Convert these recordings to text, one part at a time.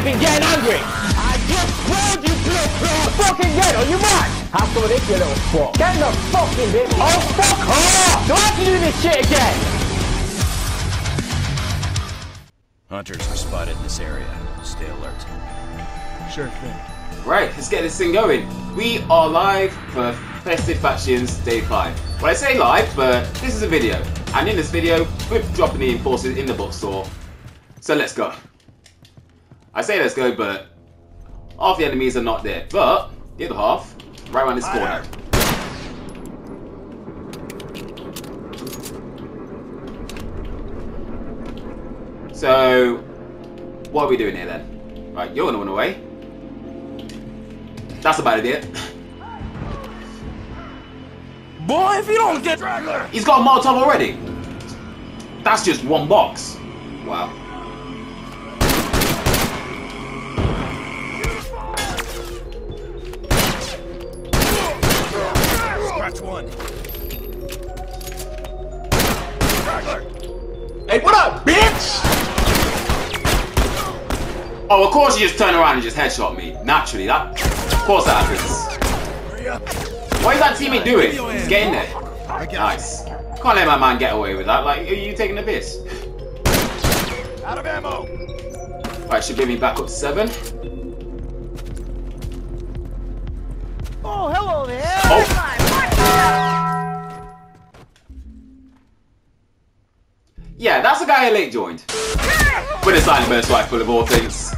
I've been getting angry. I just told you, Cliff, fucking get on you mad? How come this, you little fuck? Get in the fucking bitch. Oh, fuck off! Don't have to do this shit again. Hunters were spotted in this area. Stay alert. Sure thing. Right, let's get this thing going. We are live for Festive Factions Day 5. Well, I say live, but this is a video. And in this video, we're dropping the enforcers in the bookstore. So let's go. I say let's go, but half the enemies are not there. But the other half, right around this corner. So, what are we doing here then? Right, you're gonna run away. That's about it. Boy, if you don't get He's got a Molotov already. That's just one box. Wow. One. Hey, what up, bitch? Oh, of course you just turn around and just headshot me. Naturally, that. Of course that happens. Hurry up. What is that teammate doing? He's getting there. Nice. Can't let my man get away with that. Like, are you taking a piss? Out of ammo. Right, should bring me back up to seven. Oh, hello there. Oh. Yeah, that's the guy I late joined. With a silent burst rifle of all things.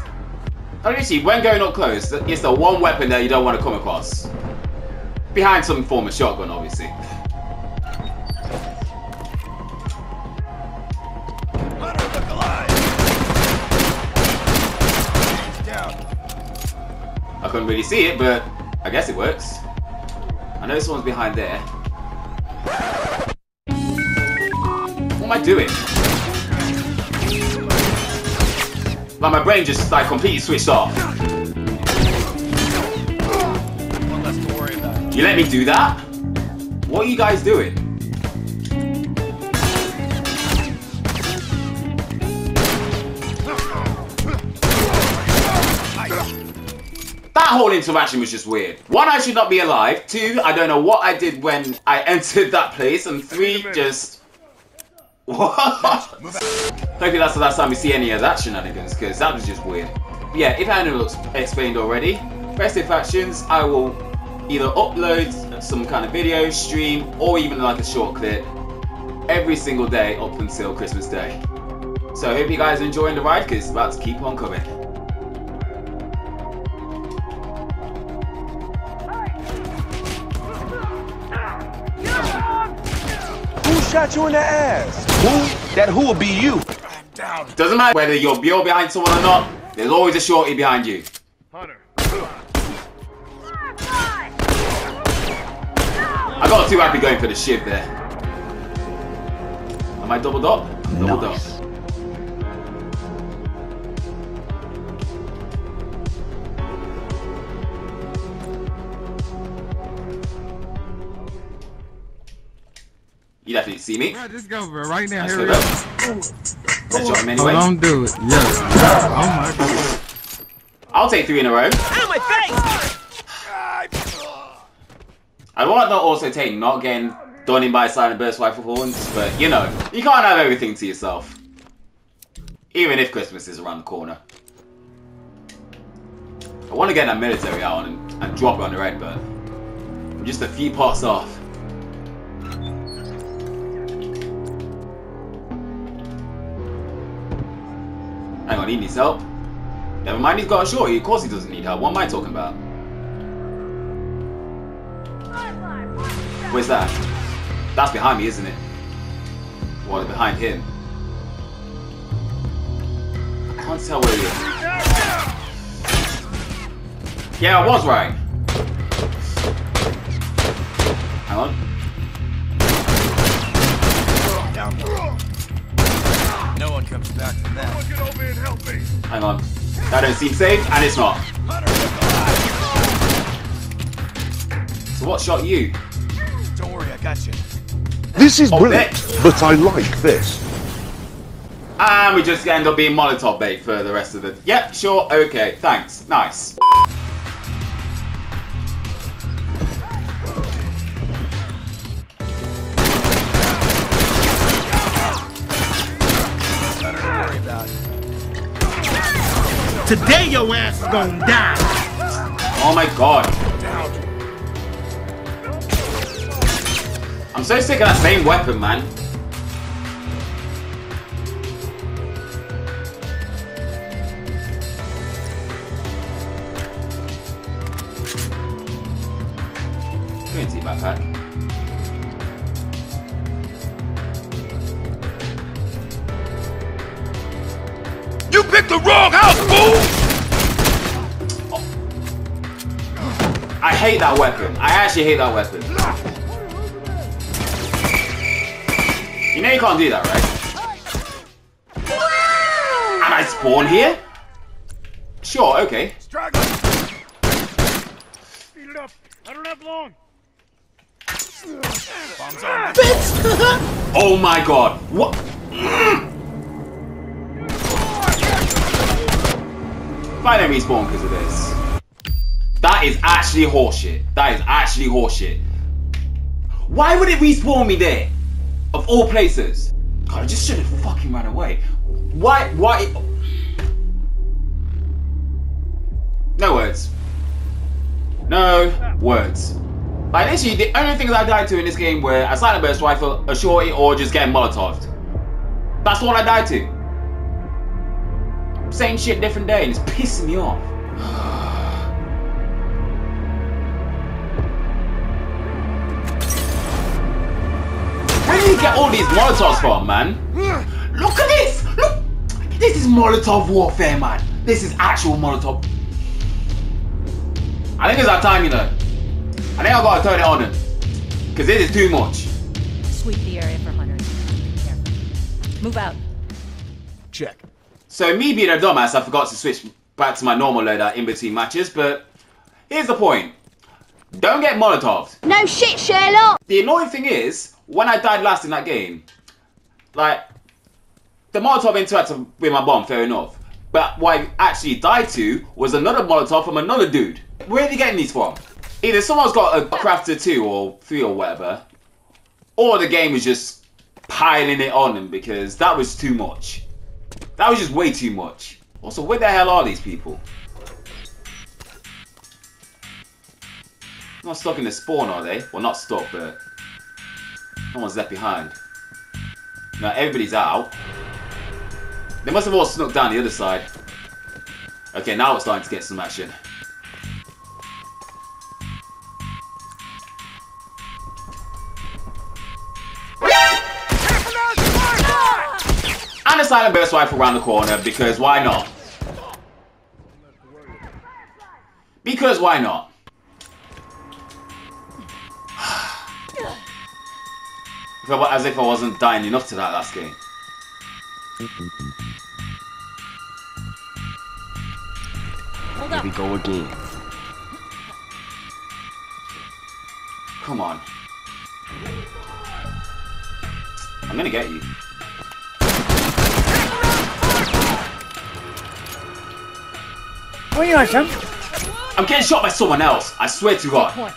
Honestly, when going up close, it's the one weapon that you don't want to come across. Behind some form of shotgun, obviously. I couldn't really see it, but I guess it works. I know someone's behind there. What am I doing? Like my brain just like completely switched off. One less to worry about. You let me do that? What are you guys doing? That whole interaction was just weird. One, I should not be alive. Two, I don't know what I did when I entered that place. And three, just... What? Hopefully that's the last time we see any of that shenanigans, because that was just weird. Yeah, if I hadn't explained already, Festive Factions, I will either upload some kind of video, stream, or even like a short clip every single day up until Christmas Day. So I hope you guys are enjoying the ride, because it's about to keep on coming. Shot you in the ass? Who? That who will be you. I'm down. Doesn't matter whether you're, you're behind someone or not, there's always a shorty behind you. Hunter. I got too happy going for the shiv there. Am I doubled up? I'm doubled up. You definitely see me. Bro, just go, bro. Right now. Let's Hurry go. Let's shot him Oh, don't do it. Yes. Oh my god. I'll take three in a row. Ow, my face! I want to also take not getting done in by silent burst rifle horns, but you know, you can't have everything to yourself. Even if Christmas is around the corner. I want to get that military out and, and drop it on the red, but I'm just a few parts off. Hang on, he needs help. Never mind, he's got a shorty. Of course he doesn't need help. What am I talking about? Where's that? That's behind me, isn't it? What, behind him? I can't tell where he is. Yeah, I was right. No one comes back from that. Get over and help me. Hang on. That don't seem safe, and it's not. Hunter, look alive. So what shot you? Don't worry, I got you. This is Oh, brilliant, that- but I like this. And we just end up being Molotov bait for the rest of the... Yep, sure, okay, thanks. Nice. Today your ass is gonna die. Oh my god. I'm so sick of that same weapon, man. Go into your backpack. You picked the wrong house, hate that weapon. I actually hate that weapon. You know you can't do that, right? Am I spawn here? Sure, okay. Speed it up. I don't have long. Bombs. Oh my god. What? Don't respawn because of this? That is actually horseshit. That is actually horseshit. Why would it respawn me there? Of all places. God, I just should have fucking ran away. Why? Why? No words. No words. Like literally, the only things I died to in this game were a silent burst rifle, a shorty, or just getting molotoved. That's all I died to. Same shit, different day, and it's pissing me off. Get all these molotovs from, man? Look at this! Look! This is Molotov warfare, man. This is actual Molotov. I think it's our time, you know. I think I gotta turn it on him. Because this is too much. Sweep the area for hunters. Careful. Move out. Check. So me being a dumbass, I forgot to switch back to my normal loadout in between matches, but here's the point. Don't get Molotovs. No shit, Sherlock! The annoying thing is, when I died last in that game, like, the Molotov interacted with my bomb, fair enough. But what I actually died to was another Molotov from another dude. Where are you getting these from? Either someone's got a crafter 2 or 3 or whatever, or the game is just piling it on them because that was too much. That was just way too much. Also, where the hell are these people? Not stuck in the spawn, are they? Well, not stuck, but no one's left behind. Now everybody's out. They must have all snuck down the other side. Okay, now we're starting to get some action. And a silent burst rifle around the corner because why not? Because why not? As if I wasn't dying enough to that last game. Hold. Here we go again. Come on. I'm gonna get you. What are you on, son? I'm getting shot by someone else. I swear to God.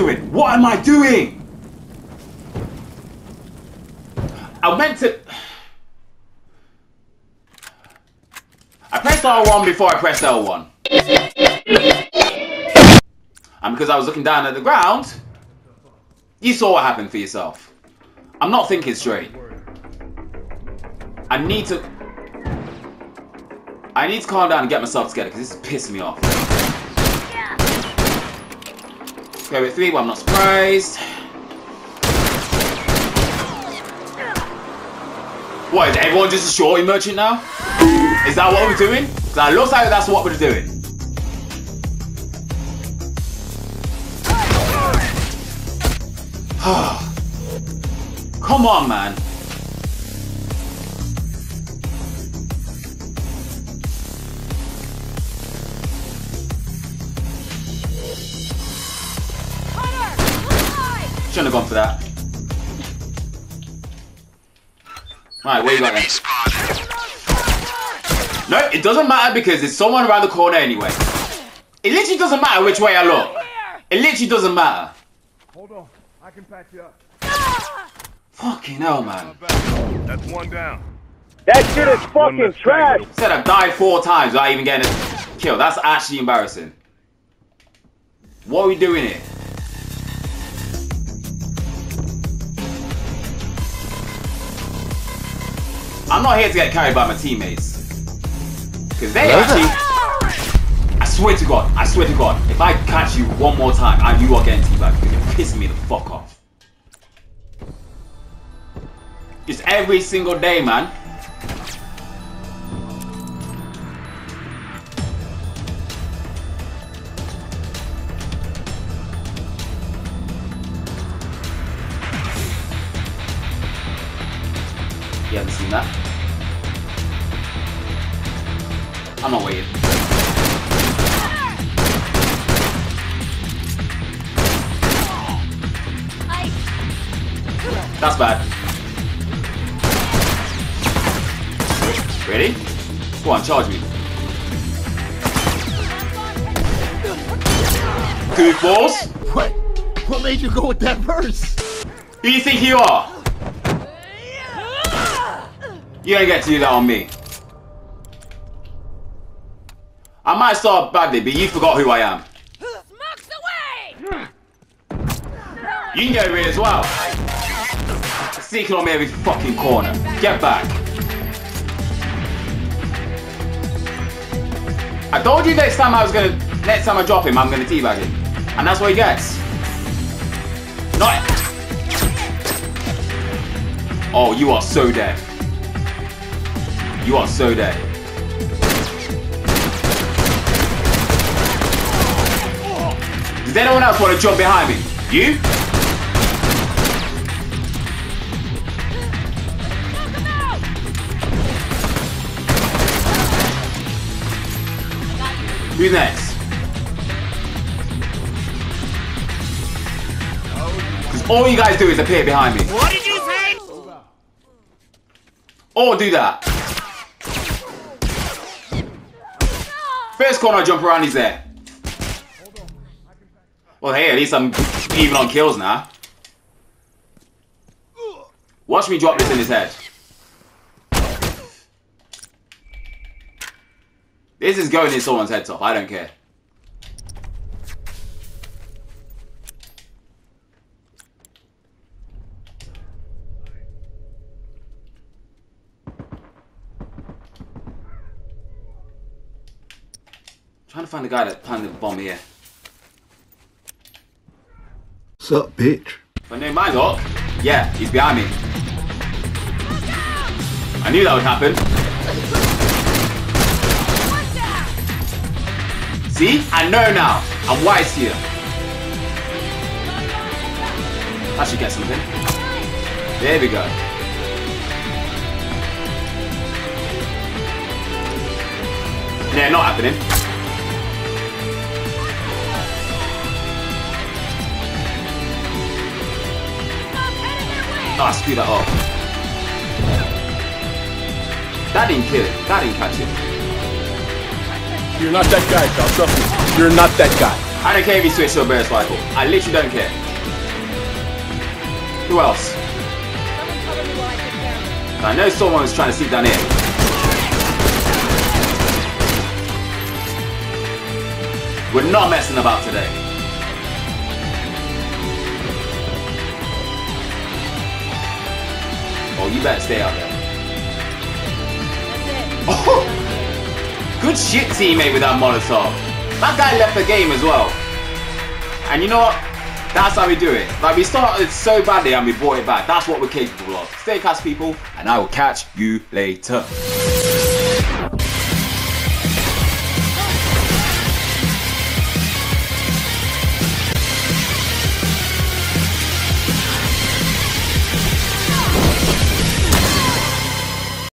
Doing? What am I doing? I meant to. I pressed R1 before I pressed L1. And because I was looking down at the ground, you saw what happened for yourself. I'm not thinking straight. I need to. I need to calm down and get myself together because this is pissing me off. Okay, with three, well, I'm not surprised. What, is everyone just a shorty merchant now? Is that what we're doing? Because it looks like that's what we're doing. Come on, man. Shouldn't have gone for that. Alright, where you got then? No, it doesn't matter because there's someone around the corner anyway. It literally doesn't matter which way I look. It literally doesn't matter. Hold on. I can patch you up. Fucking hell, man. That's one down. That shit is fucking trash. Said I've died four times without even getting a kill. That's actually embarrassing. What are we doing here? I'm not here to get carried by my teammates. Because they actually... I swear to God, I swear to God, if I catch you one more time, I, you are getting teabagged because you're pissing me the fuck off. It's every single day, man. Not waiting. That's bad. Ready? Go on, charge me. Goofballs! What? What made you go with that verse? Who do you think you are? You ain't get to do that on me. I might start badly, but you forgot who I am. Smokes away! You can get rid as well. Sneaking on me every fucking corner. Get back. I told you next time I was gonna, next time I drop him, I'm gonna teabag him. And that's what he gets. Not. Oh, you are so dead. You are so dead. Does anyone else want to jump behind me? You? Who's next? Because all you guys do is appear behind me. What did you say? Or do that. First corner, jump around, he's there. Well, hey, at least I'm even on kills now. Watch me drop this in his head. This is going in someone's head top, I don't care. trying to find the guy that planted the bomb here. Sup, bitch? If I knew my luck, yeah, he's behind me. I knew that would happen. See? I know now. I'm wise here. I should get something. There we go. Yeah, not happening. Oh, I screwed that up. That didn't kill it. That didn't catch it. You're not that guy, Kyle. Trust me. You're not that guy. I don't care if you switch to a burst rifle. I literally don't care. Who else? I know someone's trying to sneak down here. We're not messing about today. You better stay out there. Oh! Good shit teammate with that Molotov. That guy left the game as well. And you know what? That's how we do it. Like we started so badly and we brought it back. That's what we're capable of. Stay cast people, and I will catch you later.